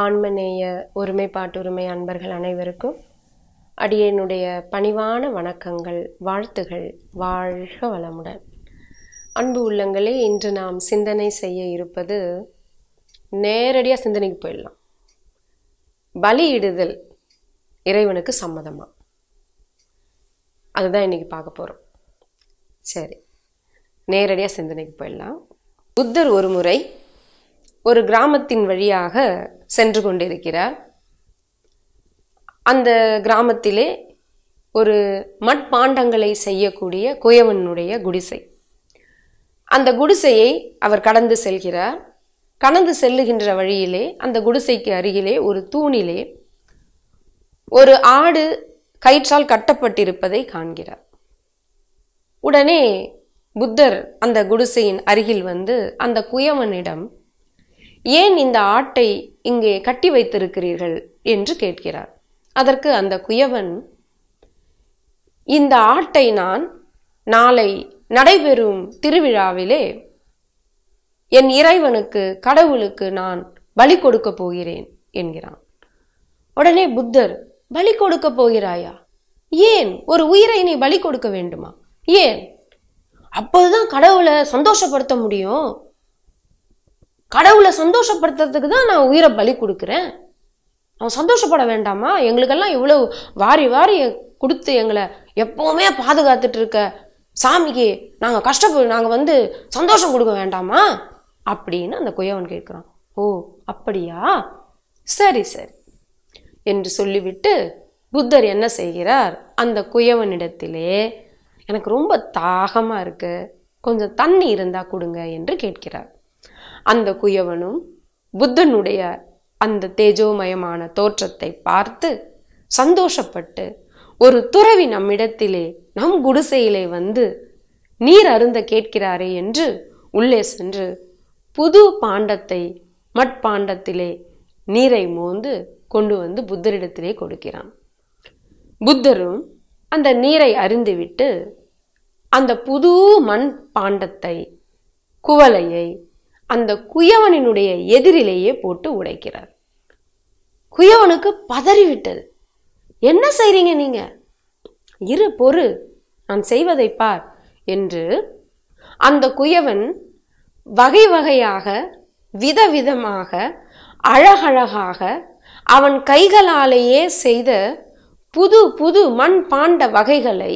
ஆன்மநேய ஒருமைப்பாட்டுரிமை அன்பர்கள் அனைவருக்கும் அடியனுடைய பணிவான வணக்கங்கள் வாழ்த்துகள் வாழ்க வளமுடன். அன்பு உள்ளங்களே இன்று நாம் சிந்தனை செய்ய இருப்பது நேரடியாக சிந்தனைக்கு போயிடலாம். பலியிடுதல் இறைவனுக்கு சம்மதமாக அதுதான் இன்றைக்கி பார்க்க போகிறோம் சரி நேரடியாக சிந்தனைக்கு போயிடலாம். புத்தர் ஒரு முறை ஒரு கிராமத்தின் வழியாக சென்று கொண்டிருக்கிறார். அந்த கிராமத்திலே ஒரு மட்பாண்டங்களை செய்யக்கூடிய குயவனுடைய குடிசை. அந்த குடிசையை அவர் கடந்து செல்கிறார். கடந்து செல்லுகின்ற வழியிலே அந்த குடிசைக்கு அருகிலே ஒரு தூணிலே ஒரு ஆடு கயிற்றால் கட்டப்பட்டிருப்பதை காண்கிறார். உடனே புத்தர் அந்த குடிசையின் அருகில் வந்து அந்த குயவனிடம் ஏன் இந்த ஆட்டை இங்கே கட்டி வைத்திருக்கிறீர்கள் என்று கேட்கிறார். அதற்கு அந்த குயவன் இந்த ஆட்டை நான் நாளை நடைபெறும் திருவிழாவிலே என் இறைவனுக்கு கடவுளுக்கு நான் பலி கொடுக்க போகிறேன் என்கிறான். உடனே புத்தர் பலி கொடுக்க போகிறாயா? ஏன்? ஒரு உயிரை நீ பலி கொடுக்க வேண்டுமா? ஏன்? அப்போதுதான் கடவுளை சந்தோஷப்படுத்த முடியும். கடவுளை சந்தோஷப்படுத்துறதுக்கு தான் நான் உயிரை பலி கொடுக்குறேன். அவன் சந்தோஷப்பட வேண்டாமா? எங்களுக்கெல்லாம் இவ்வளவு வாரி வாரி கொடுத்து எங்களை எப்பவுமே பாதுகாத்துட்டு இருக்க சாமிக்கு நாங்கள் கஷ்டப்படு நாங்கள் வந்து சந்தோஷம் கொடுக்க வேண்டாமா? அப்படின்னு அந்த குயவன் கேட்குறான். ஓ அப்படியா? சரி சரி என்று சொல்லிவிட்டு புத்தர் என்ன செய்கிறார்? அந்த குயவனிடத்திலே எனக்கு ரொம்ப தாகமாக இருக்கு. கொஞ்சம் தண்ணி இருந்தால் கொடுங்க என்று கேட்கிறார். அந்த குயவனும் புத்தனுடைய அந்த தேஜோமயமான தோற்றத்தை பார்த்து சந்தோஷப்பட்டு ஒரு துறவி நம்மிடத்திலே நம் குடிசையிலே வந்து நீர் அருந்த கேட்கிறாரே என்று உள்ளே சென்று புது பாண்டத்தை மட்பாண்டத்திலே நீரை மோந்து கொண்டு வந்து புத்தரிடத்திலே கொடுக்கிறான். புத்தரும் அந்த நீரை அருந்துவிட்டு அந்த புது மண் பாண்டத்தை குவளையை அந்த குயவனினுடைய எதிரிலேயே போட்டு உடைக்கிறார். குயவனுக்கு பதறிவிட்டது. என்ன செய்றீங்க நீங்க? இரு பொறு நான் செய்வதை பார் என்று அந்த குயவன் வகை வகையாக விதவிதமாக அழகழகாக அவன் கைகளாலேயே செய்த புது புது மண் பாண்ட வகைகளை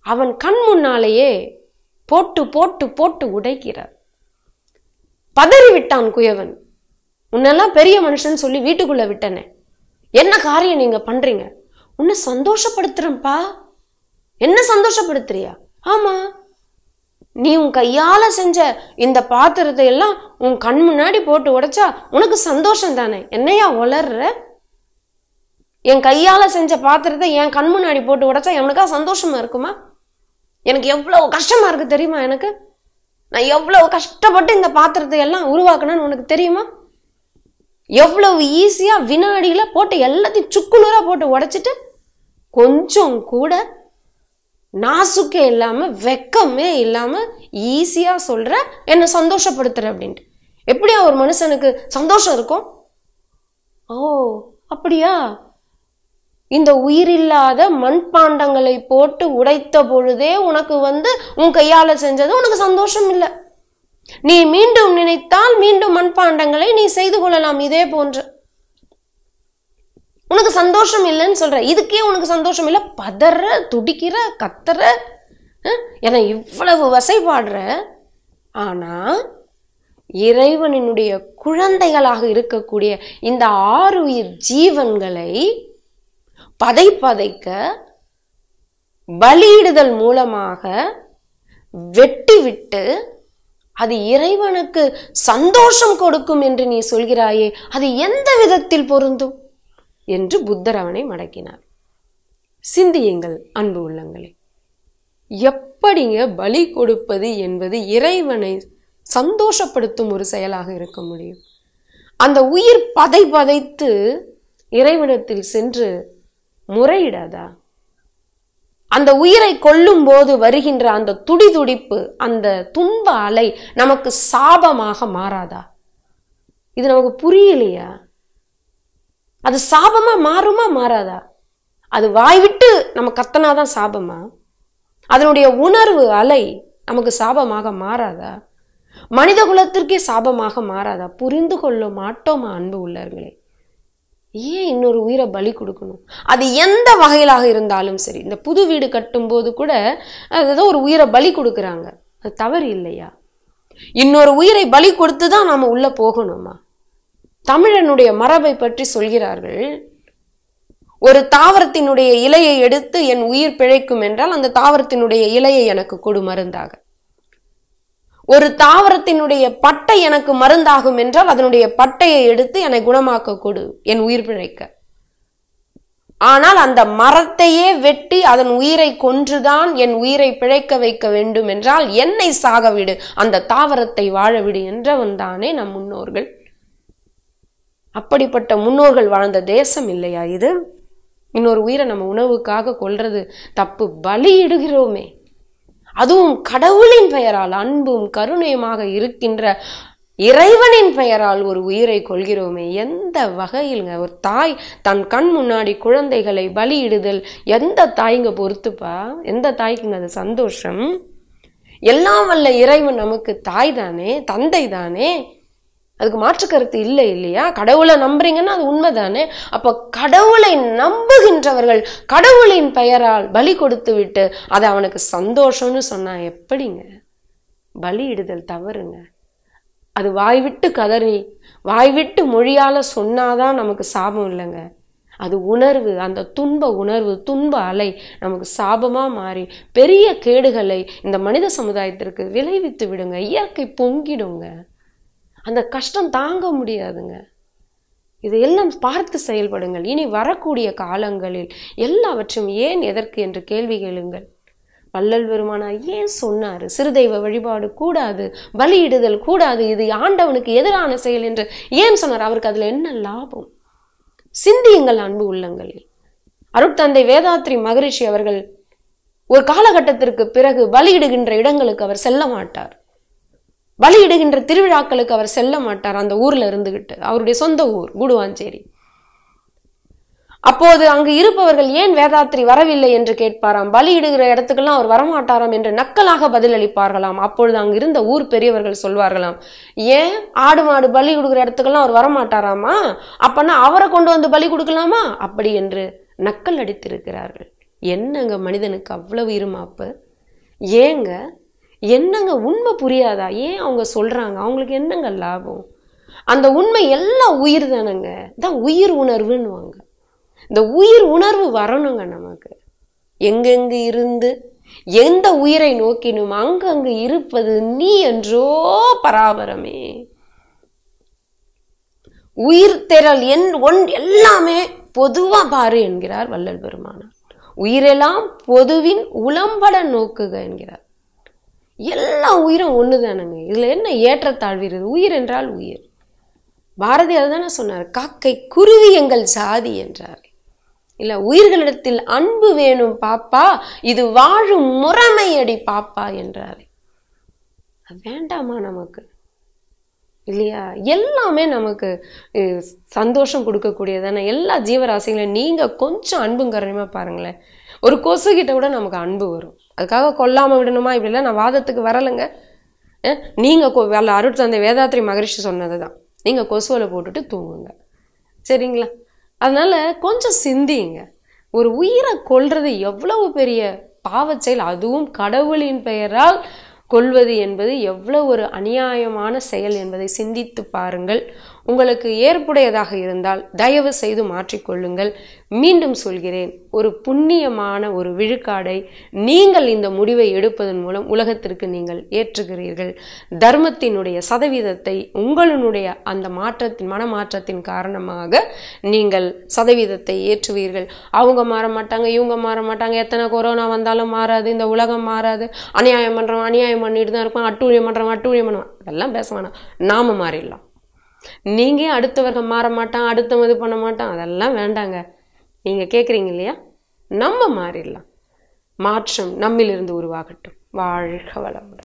அவன் கண் முன்னாலேயே போட்டு போட்டு போட்டு உடைக்கிறார். பதறிவிட்டான் குயவன். உன்னெல்லாம் பெரிய மனுஷன் சொல்லி வீட்டுக்குள்ள விட்டனே. என்ன காரியம் நீங்க பண்றீங்க? உன்னை சந்தோஷப்படுத்துறப்பா என்ன சந்தோஷப்படுத்துறியா? ஆமா. நீ உன் கையால செஞ்ச இந்த பாத்திரத்தை எல்லாம் உன் கண் முன்னாடி போட்டு உடைச்சா உனக்கு சந்தோஷம் தானே. என்னையா உளர்ற? என் கையால செஞ்ச பாத்திரத்தை என் கண் முன்னாடி போட்டு உடைச்சா எவனுக்கா சந்தோஷமா இருக்குமா? எனக்கு எவ்வளவு கஷ்டமா இருக்கு தெரியுமா எனக்கு? நான் எவ்வளவு கஷ்டப்பட்டு இந்த பாத்திரத்தை எல்லாம் உருவாக்கணும்னு உனக்கு தெரியுமா? எவ்வளவு ஈஸியாக வினாடியில் போட்டு எல்லாத்தையும் சுக்குநூறாக போட்டு உடைச்சிட்டு கொஞ்சம் கூட நாசுக்கே இல்லாமல் வெக்கமே இல்லாமல் ஈஸியாக சொல்கிற என்னை சந்தோஷப்படுத்துகிற அப்படின்ட்டு. எப்படியா ஒரு மனுஷனுக்கு சந்தோஷம் இருக்கும்? ஓ அப்படியா? இந்த உயிரில்லாத மண்பாண்டங்களை போட்டு உடைத்த பொழுதே உனக்கு வந்து உன் கையால செஞ்சது உனக்கு சந்தோஷம் இல்லை. நீ மீண்டும் நினைத்தால் மீண்டும் மண்பாண்டங்களை நீ செய்து கொள்ளலாம் இதே போன்று. உனக்கு சந்தோஷம் இல்லைன்னு சொல்ற இதுக்கே உனக்கு சந்தோஷம் இல்லை. பதற துடிக்கிற கத்துற என இவ்வளவு வசைபாடுற ஆனா இறைவனினுடைய குழந்தைகளாக இருக்கக்கூடிய இந்த ஆறு உயிர் ஜீவன்களை பதை பதைக்க பலியிடுதல் மூலமாக வெட்டிவிட்டு அது இறைவனுக்கு சந்தோஷம் கொடுக்கும் என்று நீ சொல்கிறாயே அது எந்த விதத்தில் பொருந்தும்? என்று புத்தர் அவனை மடக்கினார். சிந்தியுங்கள் அன்பு உள்ளங்களே. எப்படிங்க பலி கொடுப்பது என்பது இறைவனை சந்தோஷப்படுத்தும் ஒரு செயலாக இருக்க முடியும். அந்த உயிர் பதை பதைத்து இறைவனத்தில் சென்று முறையிடாதா? அந்த உயிரை கொல்லும் போது வருகின்ற அந்த துடிதுடிப்பு அந்த துன்ப அலை நமக்கு சாபமாக மாறாதா? இது நமக்கு புரியலையா? அது சாபமா மாறுமா மாறாதா? அது வாய்விட்டு நம்ம கத்தனாதான் சாபமா? அதனுடைய உணர்வு அலை நமக்கு சாபமாக மாறாதா? மனித குலத்திற்கே சாபமாக மாறாதா? புரிந்து கொள்ள மாட்டோமா அன்பு உள்ளவர்களே? ஏன் இன்னொரு உயிரை பலி கொடுக்கணும்? அது எந்த வகையிலாக இருந்தாலும் சரி இந்த புது வீடு கட்டும்போது கூட ஏதோ ஒரு உயிரை பலி கொடுக்குறாங்க. அது தவறு இல்லையா? இன்னொரு உயிரை பலி கொடுத்து தான் நாம் உள்ள போகணுமா? தமிழனுடைய மரபை பற்றி சொல்கிறார்கள் ஒரு தாவரத்தினுடைய இலையை எடுத்து என் உயிர் பிழைக்கும் என்றால் அந்த தாவரத்தினுடைய இலையை எனக்கு கொடு மருந்தாக. ஒரு தாவரத்தினுடைய பட்டை எனக்கு மருந்தாகும் என்றால் அதனுடைய பட்டையை எடுத்து என்னை குணமாக்க கொடு என் உயிர் பிழைக்க. ஆனால் அந்த மரத்தையே வெட்டி அதன் உயிரை கொன்றுதான் என் உயிரை பிழைக்க வைக்க வேண்டும் என்றால் என்னை சாகவிடு அந்த தாவரத்தை வாழவிடு என்றவன் தானே நம் முன்னோர்கள். அப்படிப்பட்ட முன்னோர்கள் வாழ்ந்த தேசம் இல்லையா இது? இன்னொரு உயிரை நம்ம உணவுக்காக கொல்றது தப்பு பலியிடுகிறோமே. அதுவும் கடவுளின் பெயரால் அன்பும் கருணையுமாக இருக்கின்ற இறைவனின் பெயரால் ஒரு உயிரை கொள்கிறோமே. எந்த வகையிலுங்க? ஒரு தாய் தன் கண் முன்னாடி குழந்தைகளை பலியிடுதல் எந்த தாய்ங்க பொறுத்துப்பா? எந்த தாய்க்குங்க அது சந்தோஷம்? எல்லாம் வல்ல இறைவன் நமக்கு தாய் தானே தந்தை தானே? அதுக்கு மாற்று கருத்து இல்லை இல்லையா? கடவுளை நம்புறீங்கன்னா அது உண்மைதானே? அப்ப கடவுளை நம்புகின்றவர்கள் கடவுளின் பெயரால் பலி கொடுத்து விட்டு அது அவனுக்கு சந்தோஷம்னு சொன்னா எப்படிங்க? பலியிடுதல் தவறுங்க. அது வாய் விட்டு கதறி வாய் விட்டு மொழியால சொன்னாதான் நமக்கு சாபம் இல்லைங்க. அது உணர்வு அந்த துன்ப உணர்வு துன்ப அலை நமக்கு சாபமா மாறி பெரிய கேடுகளை இந்த மனித சமுதாயத்திற்கு விளைவித்து விடுங்க. இயற்கை பொங்கிடுங்க. அந்த கஷ்டம் தாங்க முடியாதுங்க. இதையெல்லாம் பார்த்து செயல்படுங்கள். இனி வரக்கூடிய காலங்களில் எல்லாவற்றும் ஏன் எதற்கு என்று கேள்வி கேளுங்கள். வள்ளல் பெருமானா ஏன் சொன்னார்? சிறுதெய்வ வழிபாடு கூடாது பலியிடுதல் கூடாது இது ஆண்டவனுக்கு எதிரான செயல் என்று ஏன் சொன்னார்? அவருக்கு அதில் என்ன லாபம்? சிந்தியுங்கள் அன்பு உள்ளங்களில். அருட்தந்தை வேதாத்ரி மகரிஷி அவர்கள் ஒரு காலகட்டத்திற்கு பிறகு பலியிடுகின்ற இடங்களுக்கு அவர் செல்ல மாட்டார். பலியிடுகின்ற திருவிழாக்களுக்கு அவர் செல்ல மாட்டார் அந்த ஊர்ல இருந்துகிட்டு. அவருடைய சொந்த ஊர் குடுவாஞ்சேரி. அப்போது அங்கு இருப்பவர்கள் ஏன் வேதாத்திரி வரவில்லை என்று கேட்பாராம்? பலியிடுகிற இடத்துக்கெல்லாம் அவர் வரமாட்டாராம் என்று நக்கலாக பதிலளிப்பார்களாம். அப்பொழுது அங்கு இருந்த ஊர் பெரியவர்கள் சொல்வார்களாம் ஏன் ஆடு மாடு பலி கொடுக்குற இடத்துக்கெல்லாம் அவர் வரமாட்டாராமா? அப்பனா அவரை கொண்டு வந்து பலி கொடுக்கலாமா? அப்படி என்று நக்கல் அடித்திருக்கிறார்கள். என்னங்க மனிதனுக்கு அவ்வளவு இருமாப்பு? ஏங்க என்னங்க உண்மை புரியாதா? ஏன் அவங்க சொல்கிறாங்க அவங்களுக்கு என்னங்க லாபம்? அந்த உண்மை எல்லாம் உயிர் தானங்க. தான் உயிர் உணர்வுன்னுவாங்க. இந்த உயிர் உணர்வு வரணுங்க நமக்கு. எங்கெங்கு இருந்து எந்த உயிரை நோக்கினும் அங்கங்கு இருப்பது நீ என்றோ பராபரமே. உயிர் திரள் என் ஒன் எல்லாமே பொதுவா பாரு என்கிறார் வள்ளல் பெருமானார். உயிரெல்லாம் பொதுவின் உளம்பட நோக்குக என்கிறார். எல்லா உயிரும் ஒன்றுதானே இதில் என்ன ஏற்றத்தாழ்வுகிறது உயிர் என்றால் உயிர். பாரதியார் தானே சொன்னார் காக்கை குருவி எங்கள் சாதி என்றார். இல்லை உயிர்களிடத்தில் அன்பு வேணும் பாப்பா. இது வாழும் முறைமையடி பாப்பா என்றார். அது வேண்டாமா நமக்கு? இல்லையா? எல்லாமே நமக்கு சந்தோஷம் கொடுக்கக்கூடியதான? எல்லா ஜீவராசிகளையும் நீங்கள் கொஞ்சம் அன்பும் கருணையுமா பாருங்களேன். ஒரு கொசு கிட்ட கூட நமக்கு அன்பு வரும். அதுக்காக கொல்லாமல் விடணுமா? இப்படிலாம் நான் வாதத்துக்கு வரலைங்க. நீங்கள் அருட் கொ- வேலை வேதாத்ரி மகரிஷி சொன்னதுதான். நீங்கள் கொசுவலை போட்டுட்டு தூங்குங்க. சரிங்களா? அதனால் கொஞ்சம் சிந்திங்க. ஒரு உயிரை கொல்றது எவ்வளவு பெரிய பாவச்செயல் அதுவும் கடவுளின் பெயரால் கொல்வது என்பது எவ்வளவு ஒரு அநியாயமான செயல் என்பதை சிந்தித்து பாருங்கள். உங்களுக்கு ஏற்புடையதாக இருந்தால் தயவு செய்து மாற்றிக்கொள்ளுங்கள். மீண்டும் சொல்கிறேன் ஒரு புண்ணியமான ஒரு விழுக்காடை நீங்கள் இந்த முடிவை எடுப்பதன் மூலம் உலகத்திற்கு நீங்கள் ஏற்றுகிறீர்கள். தர்மத்தினுடைய சதவீதத்தை உங்களுடைய அந்த மாற்றத்தின் மனமாற்றத்தின் காரணமாக நீங்கள் சதவீதத்தை ஏற்றுவீர்கள். அவங்க மாற மாட்டாங்க இவங்க மாற மாட்டாங்க. எத்தனை கொரோனா வந்தாலும் மாறாது இந்த உலகம் மாறாது. அநியாயம் பண்ணுறோம் அநியாயம் பண்ணிட்டு தான் இருப்பான் அட்டூழியம் பண்ணுறோம் அட்டூழியம் பண்ணுவான். அதெல்லாம் பேச வேணாம். நாம மாறிடலாம். நீங்க அடுத்தவர்கள் மாற மாட்டான் அடுத்தவன் இது பண்ண மாட்டான்? அதெல்லாம் வேண்டாங்க. நீங்க கேட்குறீங்க இல்லையா? நம்ம மாறிடலாம். மாற்றம் நம்மிலிருந்து உருவாகட்டும். வாழ்க வளமுடன்.